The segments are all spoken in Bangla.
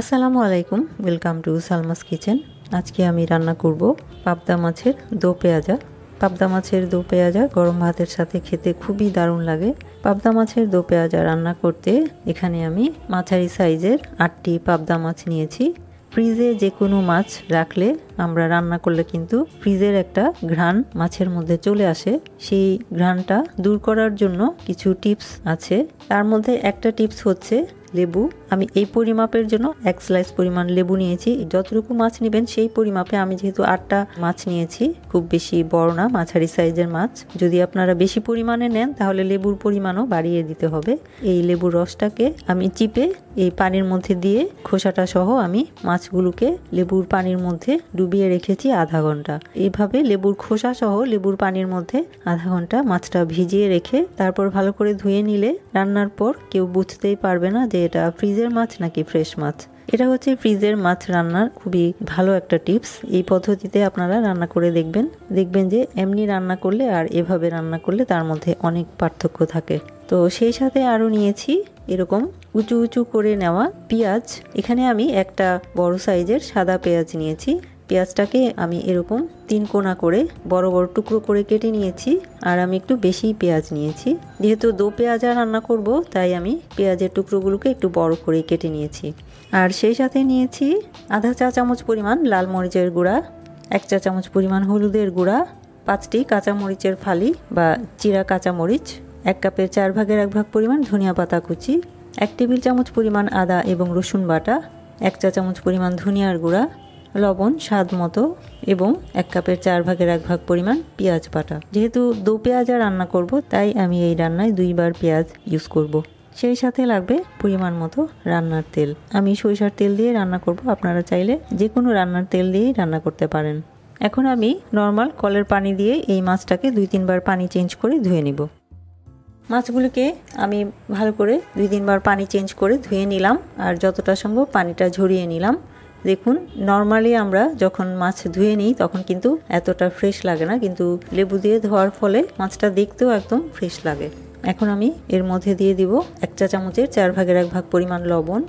আসসালামু আলাইকুম ওয়েলকাম টু সালমাস কিচেন আজকে আমি রান্না করব পাবদা মাছের দো পেঁয়াজা। পাবদা মাছের দো পেঁয়াজা গরম ভাতের সাথে খেতে খুবই দারুণ লাগে। পাবদা মাছের দো পেঁয়াজা রান্না করতে এখানে আমি মাঝারি সাইজের আটটি পাবদা মাছ নিয়েছি। ফ্রিজে যে কোনো মাছ রাখলে আমরা রান্না করলে কিন্তু ফ্রিজের একটা ঘ্রাণ মাছের মধ্যে চলে আসে। সেই ঘ্রাণটা দূর করার জন্য কিছু টিপস আছে। তার মধ্যে একটা টিপস হচ্ছে লেবু, আমি এই পরিমাপের জন্য এক স্লাইস পরিমাণ লেবু নিয়েছি। যতটুকু মাছ নেবেন সেই পরিমাপে আমি যেহেতু আটটা মাছ নিয়েছি, খুব বেশি বড় না, মাঝারি সাইজের মাছ। যদি আপনারা বেশি পরিমাণে নেন, তাহলে লেবুর পরিমাণও বাড়িয়ে দিতে হবে। এই লেবুর রসটাকে আমি চিপে এই পানির মধ্যে দিয়ে খোসাটা সহ আমি মাছগুলোকে লেবুর পানির মধ্যে ডুবিয়ে রেখেছি আধা ঘণ্টা। এইভাবে লেবুর খোসা সহ লেবুর পানির মধ্যে আধা ঘণ্টা মাছটা ভিজিয়ে রেখে, তারপর ভালো করে ধুয়ে নিলে রান্নার পর কেউ বুঝতেই পারবে না যে এটা ফ্রিজের মাছ নাকি ফ্রেশ মাছ? এটা হচ্ছে ফ্রিজের মাছ রান্নার খুবই ভালো একটা টিপস এই পদ্ধতিতে আপনারা রান্না করে দেখবেন। দেখবেন যে এমনি রান্না করলে আর এভাবে রান্না করলে তার মধ্যে অনেক পার্থক্য থাকে। তো সেই সাথে আরও নিয়েছি এরকম উঁচু উঁচু করে নেওয়া পেঁয়াজ। এখানে আমি একটা বড় সাইজের সাদা পেঁয়াজ নিয়েছি। পেঁয়াজটাকে আমি এরকম তিন কোনা করে বড় বড় টুকরো করে কেটে নিয়েছি, আর আমি একটু বেশি পেঁয়াজ নিয়েছি। যেহেতু দো পেঁয়াজ রান্না করব, তাই আমি পেঁয়াজের টুকরোগুলোকে একটু বড় করে কেটে নিয়েছি। আর সেই সাথে নিয়েছি আধা চা চামচ পরিমাণ লাল মরিচের গুঁড়া, এক চা চামচ পরিমাণ হলুদের গুঁড়া, পাঁচটি কাঁচামরিচের ফালি বা চিরা কাঁচামরিচ এক কাপের চার ভাগের এক ভাগ পরিমাণ ধনিয়া পাতা কুচি, এক টেবিল চামচ পরিমাণ আদা এবং রসুন বাটা, এক চা চামচ পরিমাণ ধনিয়ার গুঁড়া লবণ, স্বাদ মতো এবং এক কাপের চার ভাগের এক ভাগ পরিমাণ পেঁয়াজ বাটা। যেহেতু দু পেঁয়াজা রান্না করব, তাই আমি এই রান্নায় দুইবার পেঁয়াজ ইউজ করব। সেই সাথে লাগবে পরিমাণ মতো রান্নার তেল। আমি সরিষার তেল দিয়ে রান্না করব। আপনারা চাইলে যে কোনো রান্নার তেল দিয়েই রান্না করতে পারেন। এখন আমি নর্মাল কলের পানি দিয়ে এই মাছটাকে দুই তিনবার পানি চেঞ্জ করে ধুয়ে নিব। মাছগুলোকে আমি ভালো করে দুই তিনবার পানি চেঞ্জ করে ধুয়ে নিলাম। আর যতটা সম্ভব পানিটা ঝরিয়ে নিলাম। দেখুন নর্মালি আমরা যখন মাছ ধুয়ে নিই, তখন কিন্তু এতটা ফ্রেশ লাগে না, কিন্তু লেবু দিয়ে ধোয়ার ফলে মাছটা দেখতেও একদম ফ্রেশ লাগে। এখন আমি এর মধ্যে দিয়ে দিব এক চা চামচের চার ভাগের এক ভাগ পরিমাণ লবণ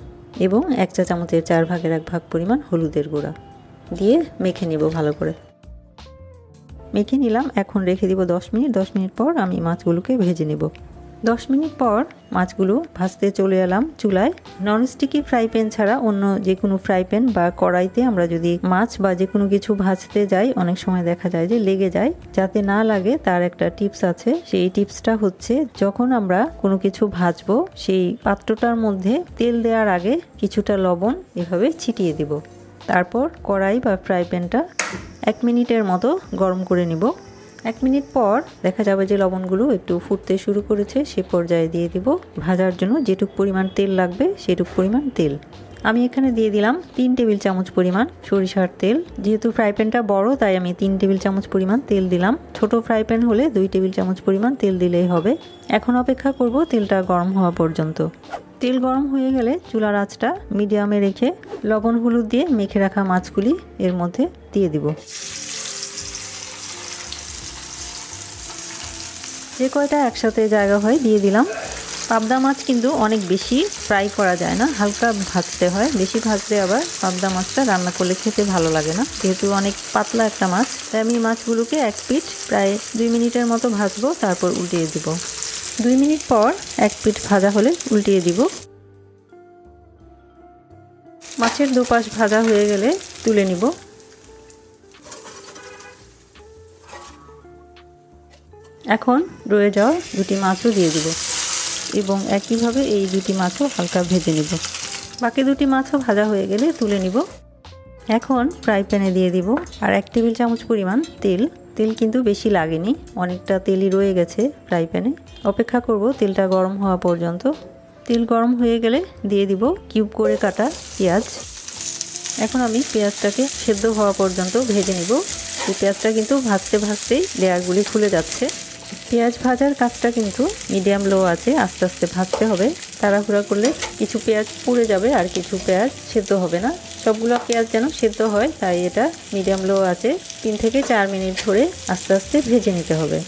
এবং এক চা চামচের চার ভাগের এক ভাগ পরিমাণ হলুদের গুঁড়া দিয়ে মেখে নিব ভালো করে। মেখে নিলাম, এখন রেখে দিব দশ মিনিট দশ মিনিট পর আমি মাছগুলোকে ভেজে নেব। দশ মিনিট পর মাছগুলো ভাজতে চলে এলাম চুলায়। ননস্টিকি ফ্রাই প্যান ছাড়া অন্য যে কোনো ফ্রাই প্যান বা কড়াইতে আমরা যদি মাছ বা যে কোনো কিছু ভাজতে যাই, অনেক সময় দেখা যায় যে লেগে যায়। যাতে না লাগে, তার একটা টিপস আছে। সেই টিপসটা হচ্ছে, যখন আমরা কোনো কিছু ভাজবো, সেই পাত্রটার মধ্যে তেল দেওয়ার আগে কিছুটা লবণ এভাবে ছিটিয়ে দিব। তারপর কড়াই বা ফ্রাই প্যানটা এক মিনিটের মতো গরম করে নিব। এক মিনিট পর দেখা যাবে যে লবণগুলো একটু ফুটতে শুরু করেছে, সে পর্যায়ে দিয়ে দিব ভাজার জন্য যেটুক পরিমাণ তেল লাগবে সেটুক পরিমাণ তেল। আমি এখানে দিয়ে দিলাম তিন টেবিল চামচ পরিমাণ সরিষার তেল। যেহেতু ফ্রাই প্যানটা বড়, তাই আমি তিন টেবিল চামচ পরিমাণ তেল দিলাম। ছোট ফ্রাই প্যান হলে দুই টেবিল চামচ পরিমাণ তেল দিলেই হবে। এখন অপেক্ষা করব তেলটা গরম হওয়া পর্যন্ত। তেল গরম হয়ে গেলে চুলার আঁচটা মিডিয়ামে রেখে লবণ হলুদ দিয়ে মেখে রাখা মাছগুলি এর মধ্যে দিয়ে দিব। যে কয়টা একসাথে জায়গা হয় দিয়ে দিলাম। পাবদা মাছ কিন্তু অনেক বেশি ফ্রাই করা যায় না, হালকা ভাজতে হয়। বেশি ভাজতে আবার পাবদা মাছটা রান্না করলে খেতে ভালো লাগে না, যেহেতু অনেক পাতলা একটা মাছ। তাই আমি মাছগুলোকে এক পিঠ প্রায় দুই মিনিটের মতো ভাজবো, তারপর উল্টিয়ে দিব। দুই মিনিট পর এক পিঠ ভাজা হলে উল্টিয়ে দিব। মাছের দুপাশ ভাজা হয়ে গেলে তুলে নিব। এখন রয়ে যাওয়া দুটি মাছও দিয়ে দিব এবং একইভাবে এই দুটি মাছও হালকা ভেজে নিব। বাকি দুটি মাছও ভাজা হয়ে গেলে তুলে নিব। এখন ফ্রাই প্যানে দিয়ে দিব। আর এক টেবিল চামচ পরিমাণ তেল। তেল কিন্তু বেশি লাগেনি, অনেকটা তেলই রয়ে গেছে ফ্রাই প্যানে। অপেক্ষা করব তেলটা গরম হওয়া পর্যন্ত। তেল গরম হয়ে গেলে দিয়ে দিব কিউব করে কাটা পেঁয়াজ। এখন আমি পেঁয়াজটাকে সেদ্ধ হওয়া পর্যন্ত ভেজে নিব। এই পেঁয়াজটা কিন্তু ভাজতে ভাজতেই লেয়ারগুলি খুলে যাচ্ছে। পেঁয়াজ ভাজার কাজটা কিন্তু মিডিয়াম লো আছে, আস্তে আস্তে ভাজতে হবে। তাড়াহুড়া করলে কিছু পেঁয়াজ পুড়ে যাবে আর কিছু পেঁয়াজ সেদ্ধ হবে না। সবগুলো পেঁয়াজ যেন সেদ্ধ হয়, তাই এটা মিডিয়াম লো আছে। তিন থেকে চার মিনিট ধরে আস্তে আস্তে ভেজে নিতে হবে।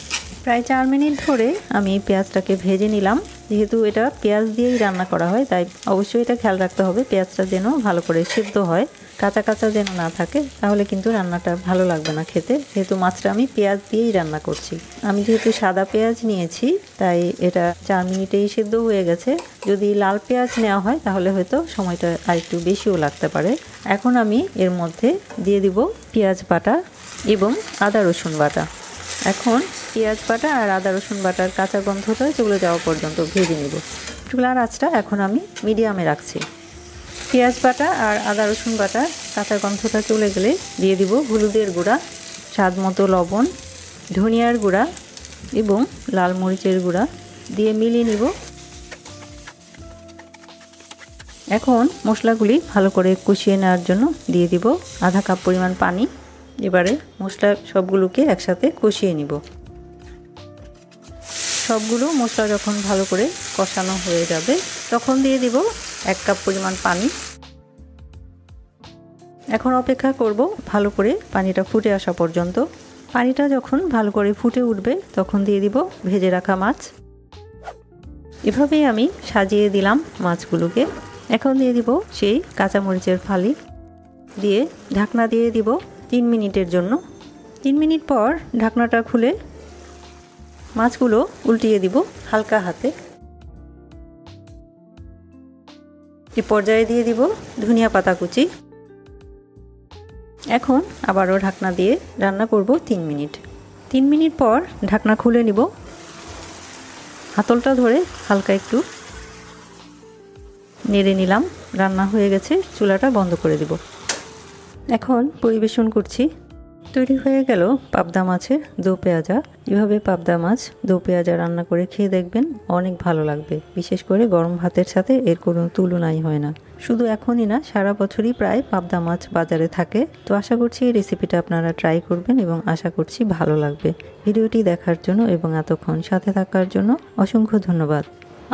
প্রায় চার মিনিট ধরে আমি পেঁয়াজটাকে ভেজে নিলাম। যেহেতু এটা পেঁয়াজ দিয়েই রান্না করা হয়, তাই অবশ্যই এটা খেয়াল রাখতে হবে পেঁয়াজটা যেন ভালো করে সিদ্ধ হয়, কাঁচা কাঁচা যেন না থাকে, তাহলে কিন্তু রান্নাটা ভালো লাগবে না খেতে। যেহেতু মাছটা আমি পেঁয়াজ দিয়েই রান্না করছি। আমি যেহেতু সাদা পেঁয়াজ নিয়েছি, তাই এটা চার মিনিটেই সিদ্ধ হয়ে গেছে। যদি লাল পেঁয়াজ নেওয়া হয়, তাহলে হয়তো সময়টা আর একটু বেশিও লাগতে পারে। এখন আমি এর মধ্যে দিয়ে দিব পেঁয়াজ বাটা এবং আদা রসুন বাটা। এখন পেঁয়াজ বাটা আর আদা রসুন বাটার কাঁচা গন্ধটা চলে যাওয়া পর্যন্ত ভেজে নেব। চুলার আঁচটা এখন আমি মিডিয়ামে রাখছি। পেঁয়াজ বাটা আর আদা রসুন বাটা কাঁচা গন্ধটা চলে গেলে দিয়ে দিব হলুদের গুঁড়া, স্বাদ মতো লবণ, ধনিয়ার গুঁড়া এবং লাল মরিচের গুঁড়া দিয়ে মিলিয়ে নিব। এখন মশলাগুলি ভালো করে কষিয়ে নেওয়ার জন্য দিয়ে দিব আধা কাপ পরিমাণ পানি। এবারে মশলা সবগুলোকে একসাথে কষিয়ে নিব। সবগুলো মশলা যখন ভালো করে কষানো হয়ে যাবে, তখন দিয়ে দিব এক কাপ পরিমাণ পানি। এখন অপেক্ষা করব ভালো করে পানিটা ফুটে আসা পর্যন্ত। পানিটা যখন ভালো করে ফুটে উঠবে, তখন দিয়ে দিব ভেজে রাখা মাছ। এভাবেই আমি সাজিয়ে দিলাম মাছগুলোকে। এখন দিয়ে দিব সেই কাঁচামরিচের ফালি। দিয়ে ঢাকনা দিয়ে দিব তিন মিনিটের জন্য। তিন মিনিট পর ঢাকনাটা খুলে মাছগুলো উল্টিয়ে দিব হালকা হাতে। এ পর্যায়ে দিয়ে দিব ধনিয়া পাতা কুচি। এখন আবারও ঢাকনা দিয়ে রান্না করব তিন মিনিট। তিন মিনিট পর ঢাকনা খুলে নিব। হাতলটা ধরে হালকা একটু নেড়ে নিলাম। রান্না হয়ে গেছে, চুলাটা বন্ধ করে দিব। এখন পরিবেশন করছি। তৈরি হয়ে গেল পাবদা মাছের দো পেঁয়াজা। এভাবে পাবদা মাছ, দো পেঁয়াজা রান্না করে খেয়ে দেখবেন অনেক ভালো লাগবে। বিশেষ করে গরম ভাতের সাথে এর কোনো তুলনাই হয় না। শুধু এখনই না, সারা বছরই প্রায় পাবদা মাছ বাজারে থাকে। তো আশা করছি এই রেসিপিটা আপনারা ট্রাই করবেন এবং আশা করছি ভালো লাগবে। ভিডিওটি দেখার জন্য এবং এতক্ষণ সাথে থাকার জন্য অসংখ্য ধন্যবাদ।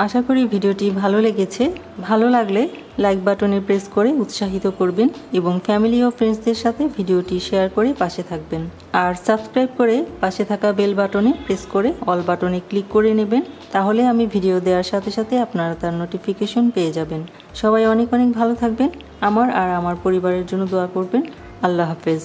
আশা করি ভিডিওটি ভালো লেগেছে। ভালো লাগলে লাইক বাটনে প্রেস করে উৎসাহিত করবেন এবং ফ্যামিলি ও ফ্রেন্ডসদের সাথে ভিডিওটি শেয়ার করে পাশে থাকবেন। আর সাবস্ক্রাইব করে পাশে থাকা বেল বাটনে প্রেস করে অল বাটনে ক্লিক করে নেবেন। তাহলে আমি ভিডিও দেওয়ার সাথে সাথে আপনারা তার নোটিফিকেশন পেয়ে যাবেন। সবাই অনেক অনেক ভালো থাকবেন। আমার আর আমার পরিবারের জন্য দোয়া করবেন। আল্লাহ হাফেজ।